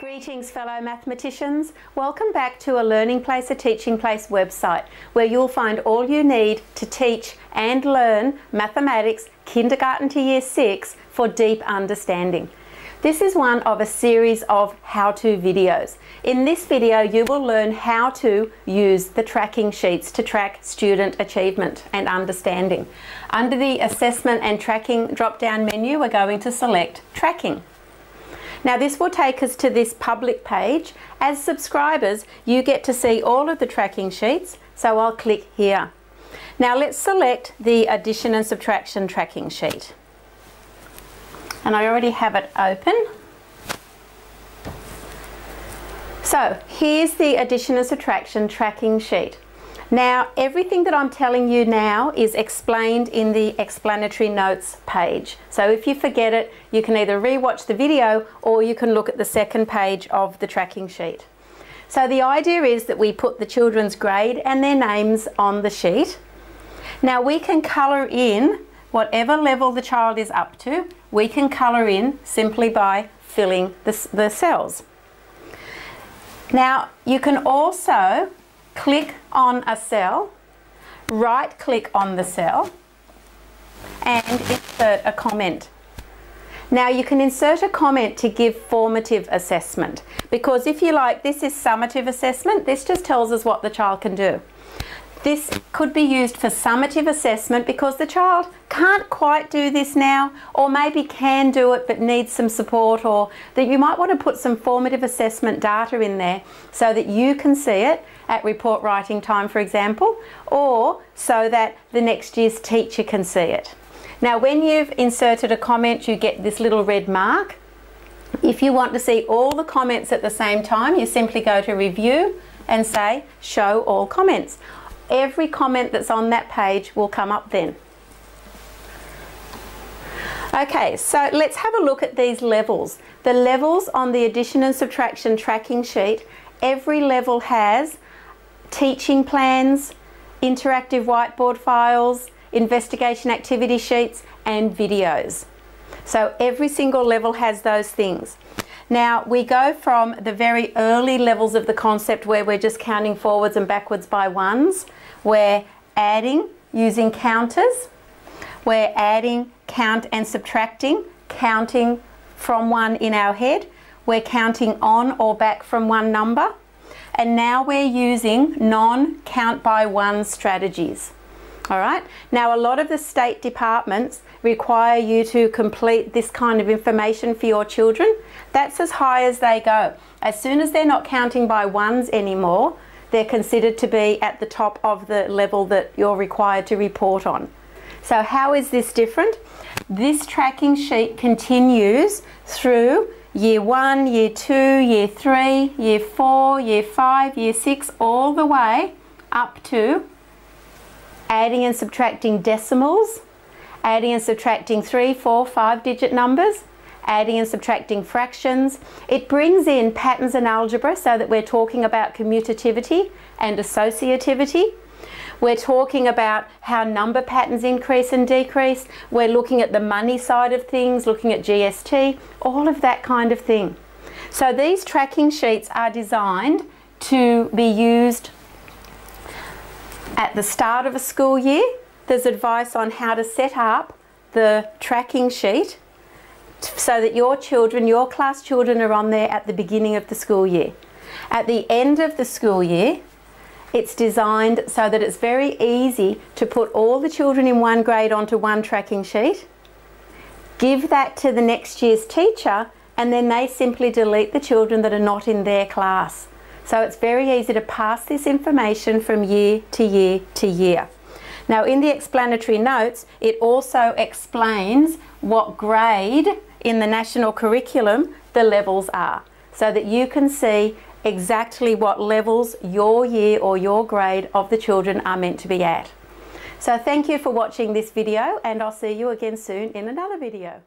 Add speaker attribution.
Speaker 1: Greetings fellow mathematicians. Welcome back to a Learning Place, a Teaching Place website where you'll find all you need to teach and learn mathematics kindergarten to year 6 for deep understanding. This is one of a series of how-to videos. In this video you will learn how to use the tracking sheets to track student achievement and understanding. Under the assessment and tracking drop down menu we're going to select tracking. Now this will take us to this public page. As subscribers, you get to see all of the tracking sheets, so I'll click here. Now let's select the addition and subtraction tracking sheet. And I already have it open. So here's the addition and subtraction tracking sheet. Now, everything that I'm telling you now is explained in the explanatory notes page. So if you forget it, you can either re-watch the video or you can look at the second page of the tracking sheet. So the idea is that we put the children's grade and their names on the sheet. Now we can colour in whatever level the child is up to, we can colour in simply by filling the, the cells. Now you can also click on a cell, right click on the cell and insert a comment. Now you can insert a comment to give formative assessment because if you like this is summative assessment, this just tells us what the child can do. This could be used for summative assessment because the child can't quite do this now or maybe can do it but needs some support or that you might want to put some formative assessment data in there so that you can see it at report writing time for example or so that the next year's teacher can see it. Now when you've inserted a comment you get this little red mark. If you want to see all the comments at the same time you simply go to review and say show all comments every comment that's on that page will come up then. Okay, so let's have a look at these levels. The levels on the addition and subtraction tracking sheet, every level has teaching plans, interactive whiteboard files, investigation activity sheets and videos. So every single level has those things. Now we go from the very early levels of the concept where we're just counting forwards and backwards by ones. We're adding using counters. We're adding, count and subtracting, counting from one in our head. We're counting on or back from one number. And now we're using non-count by one strategies. All right. Now, a lot of the state departments require you to complete this kind of information for your children. That's as high as they go. As soon as they're not counting by ones anymore, they're considered to be at the top of the level that you're required to report on. So how is this different? This tracking sheet continues through year one, year two, year three, year four, year five, year six, all the way up to adding and subtracting decimals, adding and subtracting three, four, five digit numbers, adding and subtracting fractions. It brings in patterns in algebra so that we're talking about commutativity and associativity. We're talking about how number patterns increase and decrease. We're looking at the money side of things, looking at GST, all of that kind of thing. So these tracking sheets are designed to be used at the start of a school year, there's advice on how to set up the tracking sheet so that your children, your class children are on there at the beginning of the school year. At the end of the school year, it's designed so that it's very easy to put all the children in one grade onto one tracking sheet, give that to the next year's teacher, and then they simply delete the children that are not in their class. So it's very easy to pass this information from year to year to year. Now in the explanatory notes, it also explains what grade in the national curriculum the levels are so that you can see exactly what levels your year or your grade of the children are meant to be at. So thank you for watching this video and I'll see you again soon in another video.